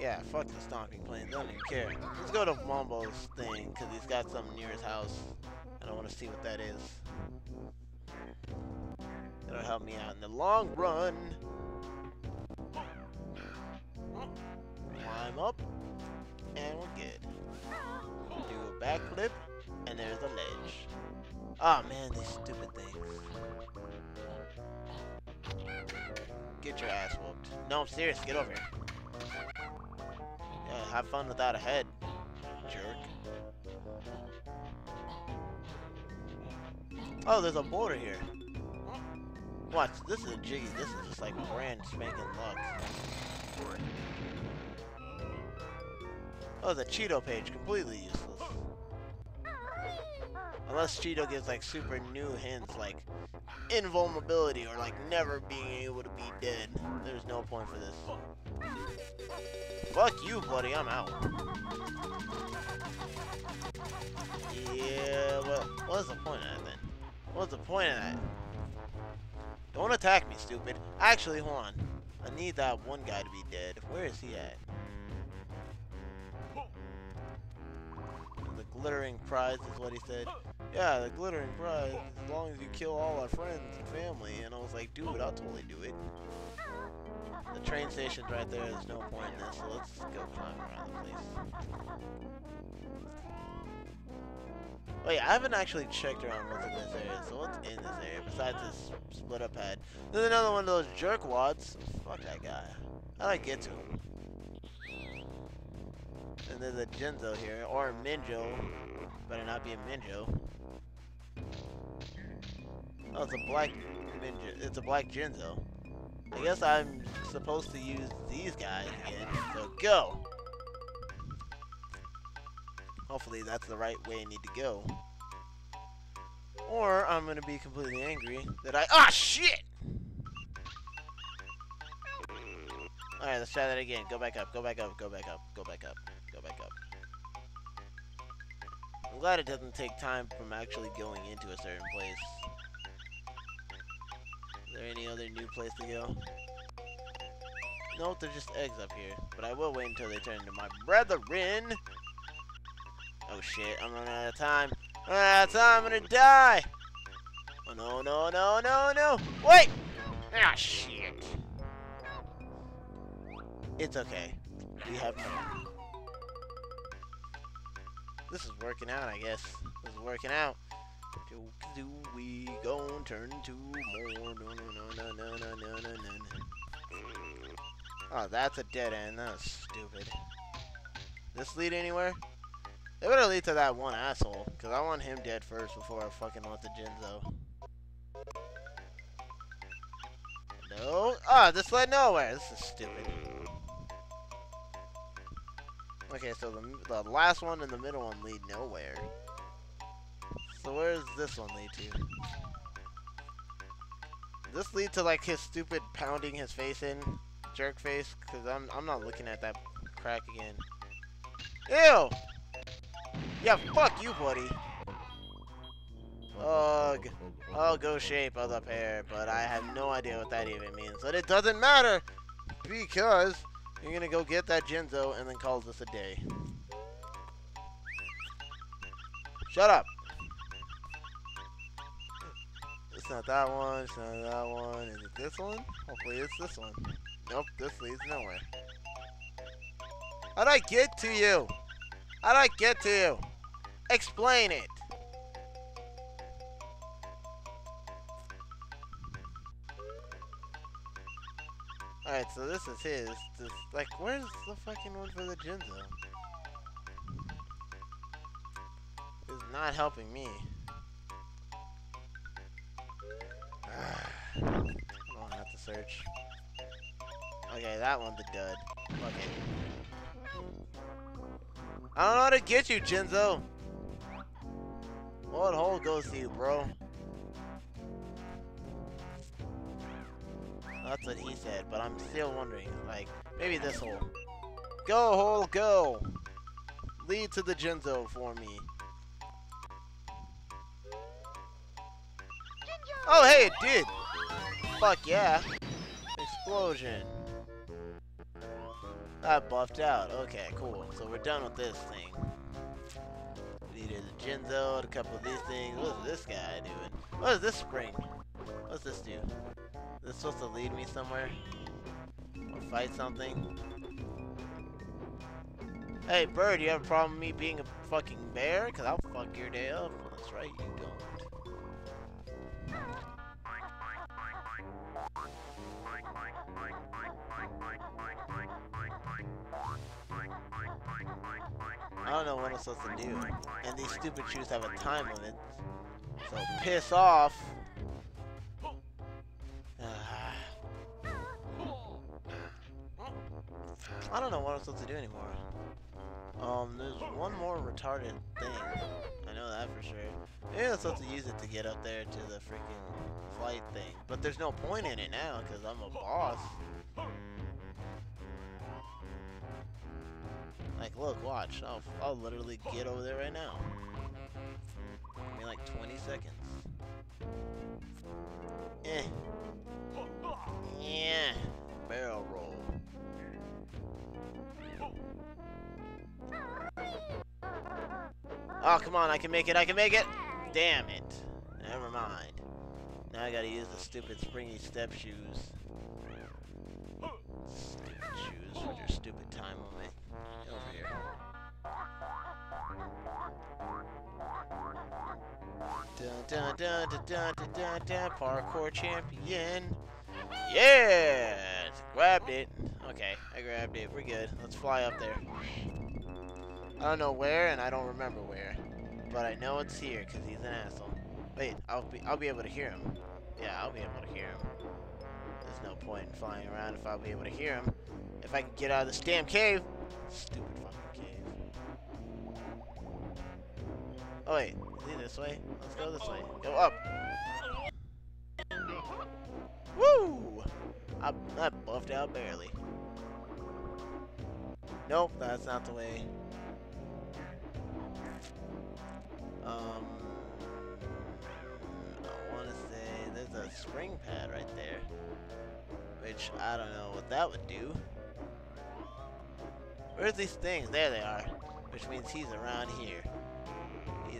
Yeah, fuck the Stomping Plains. I don't even care. Let's go to Mumbo's thing, because he's got something near his house. And I want to see what that is. That'll help me out in the long run. Climb up. And we're good. Do a backflip. And there's a ledge. Oh man, these stupid things. Get your ass whooped. No, I'm serious. Get over here. Yeah, have fun without a head, jerk. Oh, there's a border here. Watch, this is a jiggy. This is just like brand spanking luck. Oh, the Cheato page, completely useless. Unless Cheato gives like super new hints like invulnerability or like never being able to be dead. There's no point for this. Fuck you, buddy. I'm out. Yeah, well, what's the point of that then? What's the point of that? Don't attack me, stupid. Actually, hold on. I need that one guy to be dead. Where is he at? The glittering prize is what he said. Yeah, the glittering prize, as long as you kill all our friends and family. And I was like, dude, I'll totally do it. The train station's right there, there's no point in this, so let's go climb around the place. Wait, I haven't actually checked around what's in this area, so what's in this area besides this split up pad? There's another one of those jerkwads. Fuck that guy. How do I get to him? And there's a Jinjo here, or a Minjo. Better not be a Minjo. Oh, it's a black Minjo. It's a black Jinjo. I guess I'm supposed to use these guys again, so go! Hopefully that's the right way I need to go. Or I'm gonna be completely angry that I- Ah, shit! Alright, let's try that again. Go back up, go back up, go back up, go back up, go back up. I'm glad it doesn't take time from actually going into a certain place. There any other new place to go? Nope, they're just eggs up here. But I will wait until they turn into my brethren. Oh shit, I'm running out of time. Running out of time, I'm gonna die! Oh no, no, no, no, no! Wait! Ah, shit. It's okay. We have more. This is working out, I guess. This is working out. Do, we gon' turn to more? No, no, no, no, no, no, no, no, no. Oh, that's a dead end. That's stupid. This lead anywhere? It better lead to that one asshole, because I want him dead first before I fucking want the Jinjo. No. Ah, this led nowhere. This is stupid. Okay, so the, the last one and the middle one lead nowhere. So where does this one lead to? This lead to like his stupid pounding his face in, jerk face, because I'm, I'm not looking at that crack again. Ew! Yeah, fuck you, buddy. Ugh. I'll go shape of the pair, but I have no idea what that even means. But it doesn't matter, because you're gonna go get that Jinjo and then call this a day. Shut up! It's not that one, it's not that one. Is it this one? Hopefully it's this one. Nope, this leads nowhere. How'd I get to you? How'd I get to you? Explain it! Alright, so this is his. This, like, where's the fucking one for the Jinjo? It's not helping me. Don't have to search. Okay, that one's a dud. Okay. I don't know how to get you, Jinjo. What hole goes to you, bro? That's what he said, but I'm still wondering, like, maybe this hole. Go, hole, go! Lead to the Jinjo for me. Oh, hey, it did! Fuck yeah! Explosion. That buffed out. Okay, cool. So we're done with this thing. We needed a Jinjo, a couple of these things. What is this guy doing? What is this spring? What's this do? Is this supposed to lead me somewhere? Or fight something? Hey, bird, you have a problem with me being a fucking bear? Cause I'll fuck your day up. That's right, you don't. I don't know what I'm supposed to do. And these stupid shoes have a time limit. So piss off. I don't know what I'm supposed to do anymore. Um, there's one more retarded thing. I know that for sure. Maybe I'm supposed to use it to get up there to the freaking flight thing. But there's no point in it now, because I'm a boss. Like, look, watch. I'll, I'll literally get over there right now. Give me like 20 seconds. Eh. Yeah. Barrel roll. Oh, come on, I can make it, I can make it! Damn it. Never mind. Now I gotta use the stupid springy step shoes. Stupid shoes with your stupid time limit. Dun dun dun dun dun dun dun parkour champion. Yeah! Grabbed it. Okay, I grabbed it. We're good. Let's fly up there. I don't know where, and I don't remember where. But I know it's here, because he's an asshole. Wait, I'll be, I'll be able to hear him. Yeah, I'll be able to hear him. There's no point in flying around if I'll be able to hear him. If I can get out of this damn cave. Stupid fucking Oh wait, is he this way? Let's go this way. Go up. Woo! I, I buffed out barely. Nope, that's not the way. Um, I want to say there's a spring pad right there, which I don't know what that would do. Where's these things? There they are, which means he's around here.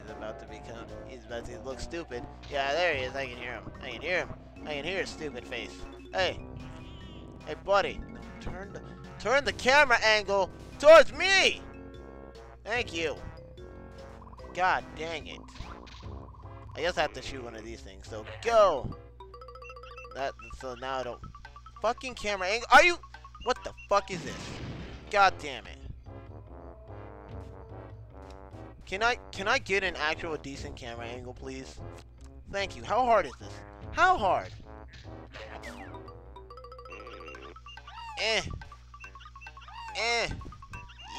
He's about to become, he's about to look stupid. Yeah, there he is. I can hear him. I can hear him. I can hear his stupid face. Hey, hey, buddy, turn the, turn the camera angle towards me. Thank you. God dang it. I guess I have to shoot one of these things. So go. That so now I don't fucking camera angle. Are you? What the fuck is this? God damn it. Can I can I get an actual decent camera angle, please? Thank you. How hard is this? How hard? Eh. Eh.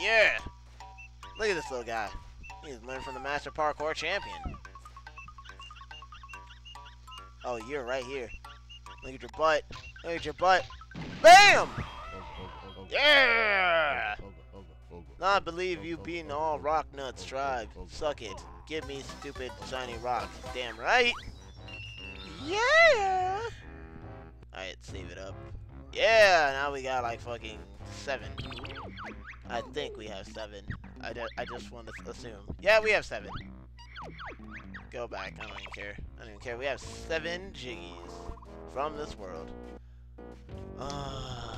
Yeah. Look at this little guy. He's learned from the Master Parkour Champion. Oh, you're right here. Look at your butt. Look at your butt. BAM! Yeah! Not believe you beating all rock nuts tribe. Suck it. Give me stupid shiny rock. Damn right. Yeah! Alright, save it up. Yeah, now we got like fucking seven. I think we have seven. I, I just want to assume. Yeah, we have seven. Go back. I don't even care. I don't even care. We have seven jiggies from this world. Uh,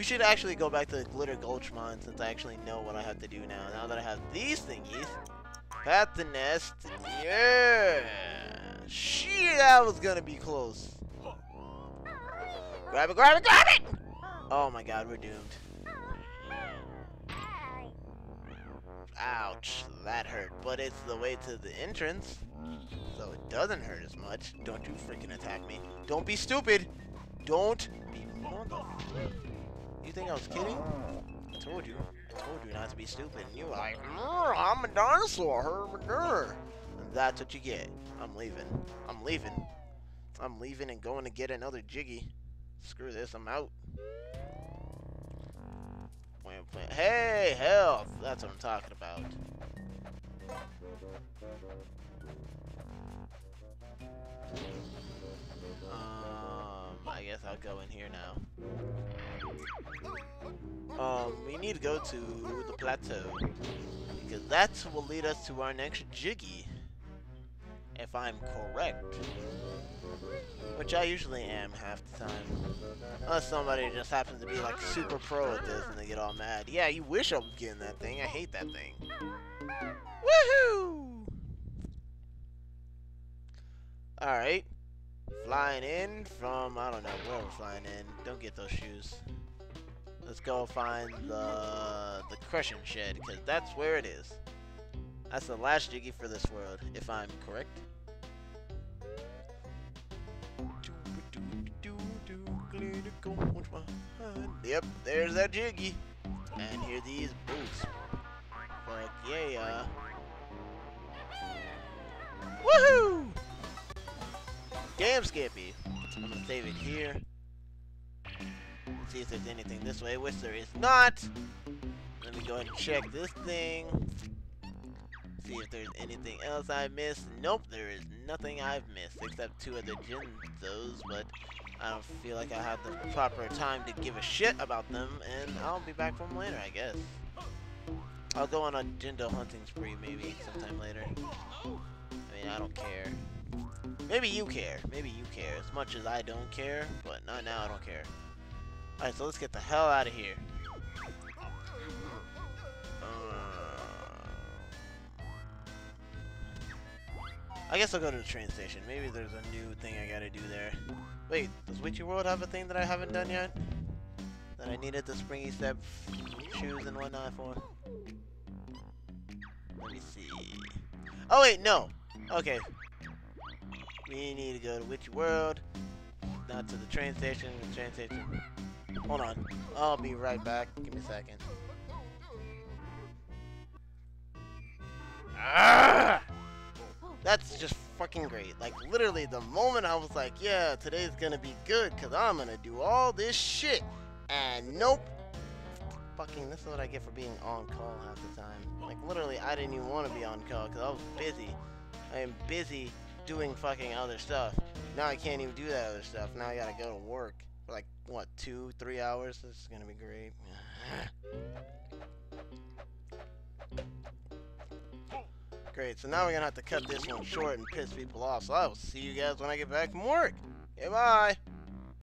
we should actually go back to the Glitter Gulch mine since I actually know what I have to do now. Now that I have these thingies. Pat the nest. Yeah. Shit, that was gonna be close. Grab it, grab it, grab it! Oh my god, we're doomed. Ouch, that hurt. But it's the way to the entrance, so it doesn't hurt as much. Don't you freaking attack me. Don't be stupid. Don't be. You think I was kidding? I told you. I told you not to be stupid. And you were like, I'm a dinosaur. And that's what you get. I'm leaving. I'm leaving. I'm leaving and going to get another Jiggy. Screw this, I'm out. Hey, health! That's what I'm talking about. Um, I guess I'll go in here now. Um, need to go to the plateau. Because that will lead us to our next Jiggy. If I'm correct. Which I usually am half the time. Unless somebody just happens to be like super pro at this and they get all mad. Yeah, you wish I was getting that thing. I hate that thing. Woohoo! Alright. Flying in from, I don't know, where we're flying in. Don't get those shoes. Let's go find the the crushing shed, because that's where it is. That's the last Jiggy for this world, if I'm correct. Yep, there's that Jiggy. And here these boots. Fuck yeah. Woohoo! Damn Skippy. I'm gonna save it here. See if there's anything this way, which there is not. Let me go ahead and check this thing. See if there's anything else I missed. Nope, there is nothing I've missed except two other Jinjos, but I don't feel like I have the proper time to give a shit about them, and I'll be back for them later, I guess. I'll go on a Jinjo hunting spree maybe sometime later. I mean, I don't care. Maybe you care. Maybe you care. As much as I don't care, but not now I don't care. Alright, so let's get the hell out of here. Uh, I guess I'll go to the train station. Maybe there's a new thing I gotta do there. Wait, does Witchy World have a thing that I haven't done yet? That I needed the springy step shoes and whatnot for? Let me see. Oh wait, no! Okay. We need to go to Witchy World. Not to the train station. The train station. Hold on. I'll be right back. Give me a second. Ah! That's just fucking great. Like, literally, the moment I was like, yeah, today's gonna be good, because I'm gonna do all this shit. And nope. Fucking, this is what I get for being on call half the time. Like, literally, I didn't even want to be on call, because I was busy. I am busy doing fucking other stuff. Now I can't even do that other stuff. Now I gotta go to work like, what, two, three hours? This is gonna be great. Great, so now we're gonna have to cut this one short and piss people off. So I will see you guys when I get back from work. Okay, bye!